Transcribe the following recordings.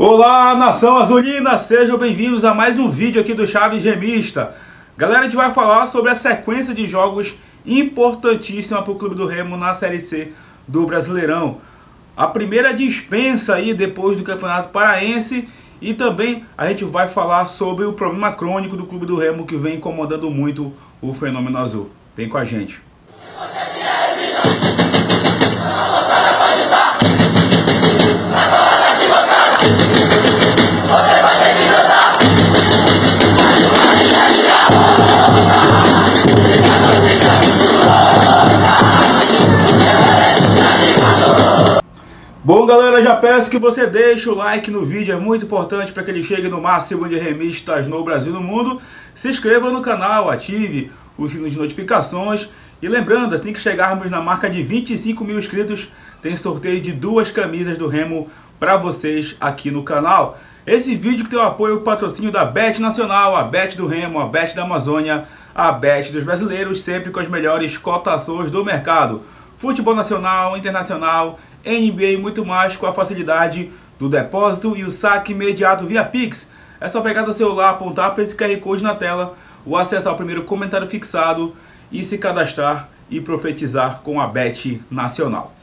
Olá, nação azulina, sejam bem-vindos a mais um vídeo aqui do Chaves Remista. Galera, a gente vai falar sobre a sequência de jogos importantíssima para o Clube do Remo na Série C do Brasileirão. A primeira dispensa aí depois do Campeonato Paraense e também a gente vai falar sobre o problema crônico do Clube do Remo que vem incomodando muito o fenômeno azul. Vem com a gente. Bom galera, já peço que você deixe o like no vídeo, é muito importante para que ele chegue no máximo de remistas no Brasil e no mundo. Se inscreva no canal, ative o sino de notificações e lembrando, assim que chegarmos na marca de 25 mil inscritos, tem sorteio de duas camisas do Remo para vocês aqui no canal. Esse vídeo que tem o apoio e o patrocínio da Bet Nacional, a Bet do Remo, a Bet da Amazônia, a Bet dos brasileiros, sempre com as melhores cotações do mercado. Futebol nacional, internacional, NBA e muito mais com a facilidade do depósito e o saque imediato via Pix. É só pegar do celular, apontar para esse QR Code na tela, ou acessar o primeiro comentário fixado e se cadastrar e profetizar com a Bet Nacional.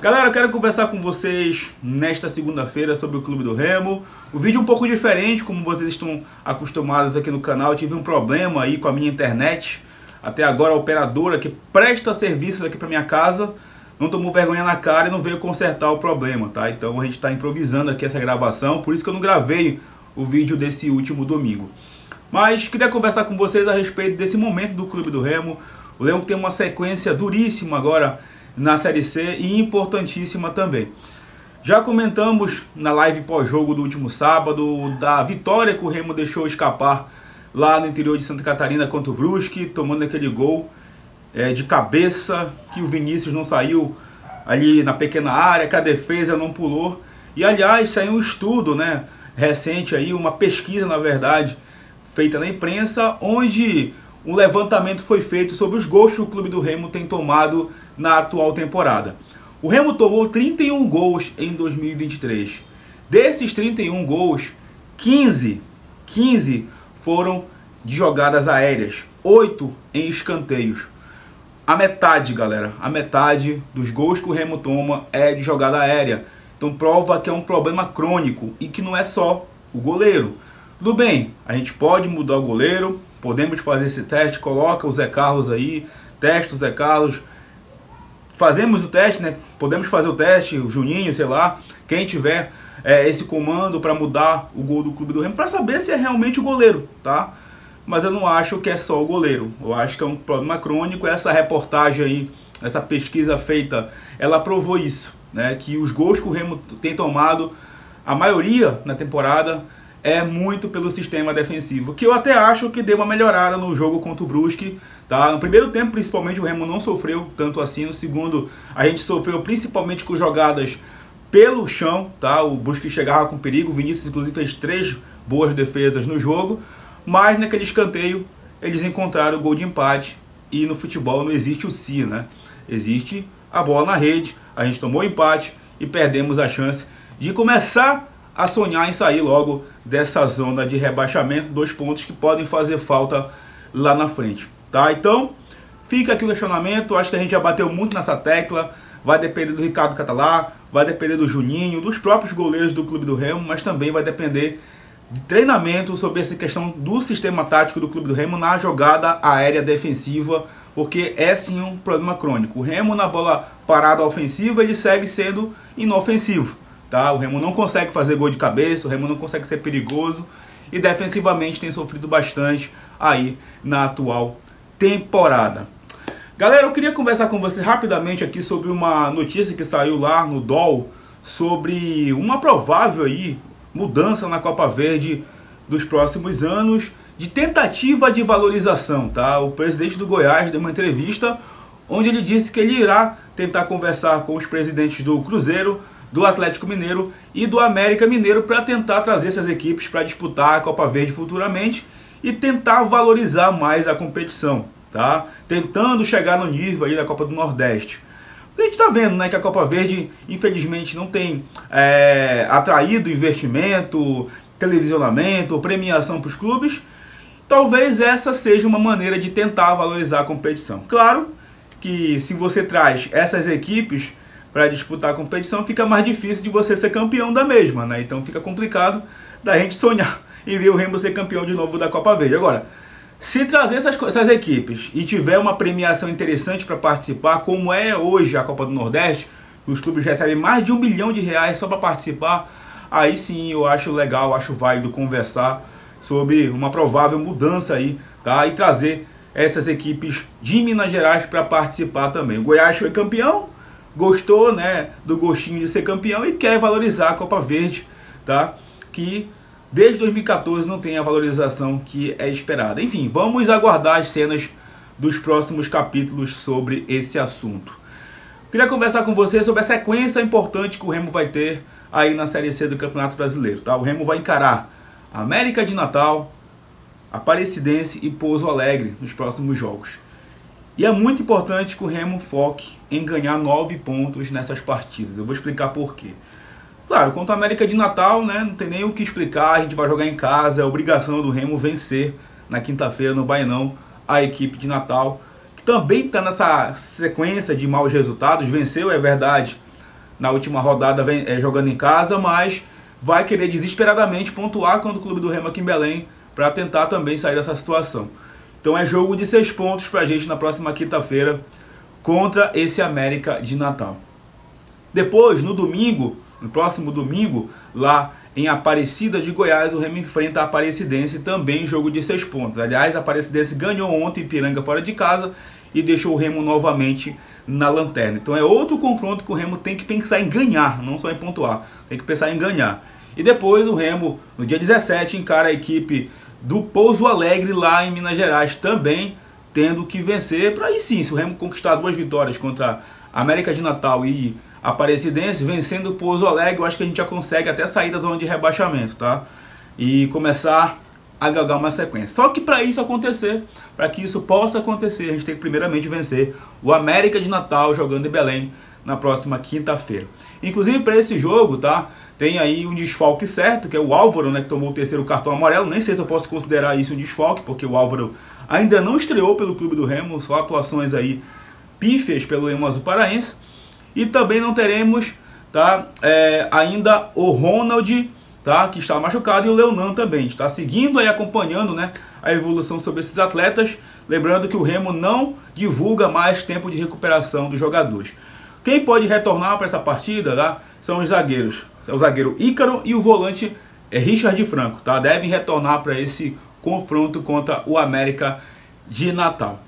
Galera, eu quero conversar com vocês nesta segunda-feira sobre o Clube do Remo. O vídeo é um pouco diferente, como vocês estão acostumados aqui no canal. Eu tive um problema aí com a minha internet. Até agora a operadora que presta serviços aqui para minha casa não tomou vergonha na cara e não veio consertar o problema, tá? Então a gente está improvisando aqui essa gravação, por isso que eu não gravei o vídeo desse último domingo. Mas queria conversar com vocês a respeito desse momento do Clube do Remo. O Leão tem uma sequência duríssima agora na Série C e importantíssima também. Já comentamos na live pós-jogo do último sábado da vitória que o Remo deixou escapar lá no interior de Santa Catarina contra o Brusque, tomando aquele gol é, de cabeça que o Vinícius não saiu ali na pequena área, que a defesa não pulou. E aliás, saiu um estudo, né, recente aí, uma pesquisa na verdade, feita na imprensa, onde um levantamento foi feito sobre os gols que o clube do Remo tem tomado na atual temporada. O Remo tomou 31 gols em 2023. Desses 31 gols, 15, 15 foram de jogadas aéreas, 8 em escanteios. A metade, galera, a metade dos gols que o Remo toma é de jogada aérea. Então prova que é um problema crônico e que não é só o goleiro. Tudo bem, a gente pode mudar o goleiro, podemos fazer esse teste, coloca o Zé Carlos aí, testa o Zé Carlos, fazemos o teste, né? Podemos fazer o teste, o Juninho, sei lá, quem tiver é, esse comando para mudar o gol do clube do Remo, para saber se é realmente o goleiro, tá? Mas eu não acho que é só o goleiro. Eu acho que é um problema crônico. Essa reportagem aí, essa pesquisa feita, ela provou isso, né? Que os gols que o Remo tem tomado, a maioria na temporada é muito pelo sistema defensivo, que eu até acho que deu uma melhorada no jogo contra o Brusque, tá? No primeiro tempo, principalmente, o Remo não sofreu tanto assim, no segundo, a gente sofreu principalmente com jogadas pelo chão, tá? O Brusque chegava com perigo, o Vinícius inclusive fez três boas defesas no jogo, mas naquele escanteio eles encontraram o gol de empate. E no futebol não existe o si, né? Existe a bola na rede, a gente tomou empate e perdemos a chance de começar a sonhar em sair logo dessa zona de rebaixamento, dois pontos que podem fazer falta lá na frente, tá? Então, fica aqui o questionamento, acho que a gente já bateu muito nessa tecla, vai depender do Ricardo Catalá, vai depender do Juninho, dos próprios goleiros do Clube do Remo, mas também vai depender de treinamento sobre essa questão do sistema tático do Clube do Remo na jogada aérea defensiva, porque é sim um problema crônico. O Remo na bola parada ofensiva, ele segue sendo inofensivo. Tá? O Remo não consegue fazer gol de cabeça, o Remo não consegue ser perigoso e defensivamente tem sofrido bastante aí na atual temporada. Galera, eu queria conversar com você rapidamente aqui sobre uma notícia que saiu lá no DOL sobre uma provável aí mudança na Copa Verde dos próximos anos de tentativa de valorização, tá? O presidente do Goiás deu uma entrevista onde ele disse que ele irá tentar conversar com os presidentes do Cruzeiro do Atlético Mineiro e do América Mineiro para tentar trazer essas equipes para disputar a Copa Verde futuramente e tentar valorizar mais a competição, tá? Tentando chegar no nível aí da Copa do Nordeste. A gente está vendo né, que a Copa Verde, infelizmente, não tem é, atraído investimento, televisionamento, premiação para os clubes. Talvez essa seja uma maneira de tentar valorizar a competição. Claro que se você traz essas equipes para disputar a competição, fica mais difícil de você ser campeão da mesma, né? Então fica complicado da gente sonhar em ver o Remo ser campeão de novo da Copa Verde. Agora, se trazer essas, essas equipes e tiver uma premiação interessante para participar, como é hoje a Copa do Nordeste, os clubes recebem mais de um milhão de reais só para participar, aí sim eu acho legal, acho válido conversar sobre uma provável mudança aí, tá? E trazer essas equipes de Minas Gerais para participar também. O Goiás foi campeão, gostou, né, do gostinho de ser campeão e quer valorizar a Copa Verde, tá? Que desde 2014 não tem a valorização que é esperada. Enfim, vamos aguardar as cenas dos próximos capítulos sobre esse assunto. Queria conversar com você sobre a sequência importante que o Remo vai ter aí na Série C do Campeonato Brasileiro, tá? O Remo vai encarar América de Natal, Aparecidense e Pouso Alegre nos próximos jogos. E é muito importante que o Remo foque em ganhar nove pontos nessas partidas. Eu vou explicar por quê. Claro, quanto à América de Natal, né, não tem nem o que explicar, a gente vai jogar em casa, é obrigação do Remo vencer na quinta-feira no Bainão a equipe de Natal, que também está nessa sequência de maus resultados, venceu, é verdade, na última rodada vem, é, jogando em casa, mas vai querer desesperadamente pontuar quando o clube do Remo aqui em Belém para tentar também sair dessa situação. Então é jogo de seis pontos para a gente na próxima quinta-feira contra esse América de Natal. Depois, no domingo, no próximo domingo, lá em Aparecida de Goiás, o Remo enfrenta a Aparecidense também jogo de seis pontos. Aliás, a Aparecidense ganhou ontem em Piranga fora de casa e deixou o Remo novamente na lanterna. Então é outro confronto que o Remo tem que pensar em ganhar, não só em pontuar, tem que pensar em ganhar. E depois o Remo, no dia 17, encara a equipe do Pouso Alegre lá em Minas Gerais também tendo que vencer para aí sim, se o Remo conquistar duas vitórias contra América de Natal e Aparecidense, vencendo o Pouso Alegre, eu acho que a gente já consegue até sair da zona de rebaixamento, tá? E começar a galgar uma sequência. Só que para isso acontecer, para que isso possa acontecer, a gente tem que primeiramente vencer o América de Natal jogando em Belém na próxima quinta-feira. Inclusive para esse jogo, tá? Tem aí um desfalque certo, que é o Álvaro, né, que tomou o terceiro cartão amarelo. Nem sei se eu posso considerar isso um desfalque, porque o Álvaro ainda não estreou pelo clube do Remo, só atuações aí pífias pelo Remo Azul Paraense. E também não teremos tá, é, ainda o Ronald, tá, que está machucado, e o Leonan também. Está seguindo aí, acompanhando né, a evolução sobre esses atletas. Lembrando que o Remo não divulga mais tempo de recuperação dos jogadores. Quem pode retornar para essa partida tá, são os zagueiros é o zagueiro Ícaro e o volante é Richard Franco, tá? Devem retornar para esse confronto contra o América de Natal.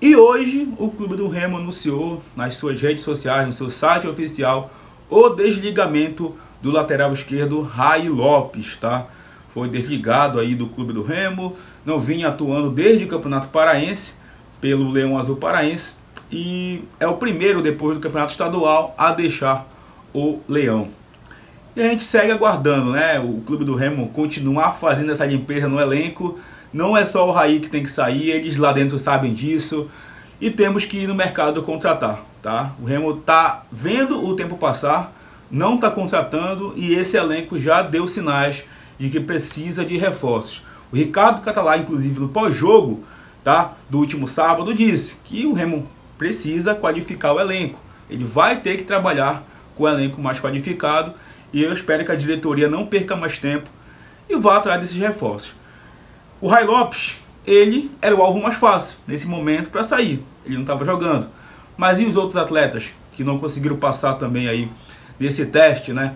E hoje o Clube do Remo anunciou nas suas redes sociais, no seu site oficial, o desligamento do lateral esquerdo Rai Lopes, tá? Foi desligado aí do Clube do Remo, não vinha atuando desde o Campeonato Paraense pelo Leão Azul Paraense e é o primeiro depois do Campeonato Estadual a deixar o Leão. E a gente segue aguardando, né? O clube do Remo continuar fazendo essa limpeza no elenco. Não é só o Raí que tem que sair, eles lá dentro sabem disso. E temos que ir no mercado contratar, tá? O Remo tá vendo o tempo passar, não está contratando e esse elenco já deu sinais de que precisa de reforços. O Ricardo Catalá, inclusive, no pós-jogo, tá? Do último sábado, disse que o Remo precisa qualificar o elenco. Ele vai ter que trabalhar com o elenco mais qualificado e eu espero que a diretoria não perca mais tempo e vá atrás desses reforços. O Rai Lopes, ele era o alvo mais fácil nesse momento para sair. Ele não estava jogando. Mas e os outros atletas que não conseguiram passar também aí nesse teste, né?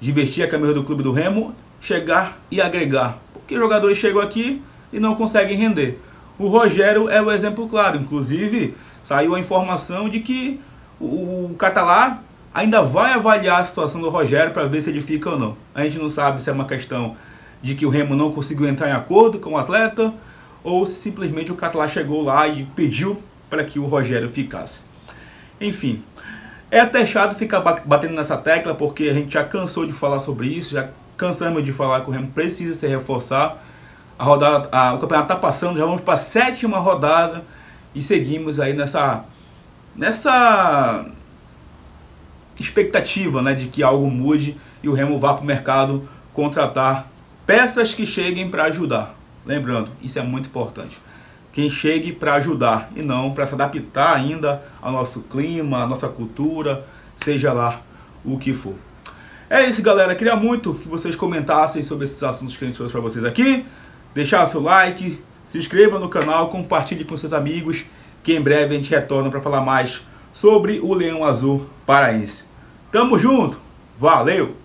De vestir a camisa do clube do Remo, chegar e agregar. Porque jogadores chegam aqui e não conseguem render. O Rogério é o exemplo claro. Inclusive, saiu a informação de que o Catalá ainda vai avaliar a situação do Rogério para ver se ele fica ou não. A gente não sabe se é uma questão de que o Remo não conseguiu entrar em acordo com o atleta ou se simplesmente o Catalá chegou lá e pediu para que o Rogério ficasse. Enfim, é até chato ficar batendo nessa tecla porque a gente já cansou de falar sobre isso, já cansamos de falar que o Remo precisa se reforçar. A rodada, a, o campeonato está passando, já vamos para a sétima rodada e seguimos aí nessa nessa expectativa né, de que algo mude e o Remo vá para o mercado contratar peças que cheguem para ajudar. Lembrando, isso é muito importante. Quem chegue para ajudar e não para se adaptar ainda ao nosso clima, à nossa cultura, seja lá o que for. É isso, galera. Queria muito que vocês comentassem sobre esses assuntos que a gente trouxe para vocês aqui. Deixar seu like, se inscreva no canal, compartilhe com seus amigos, que em breve a gente retorna para falar mais sobre o Leão Azul Paraense. Tamo junto, valeu!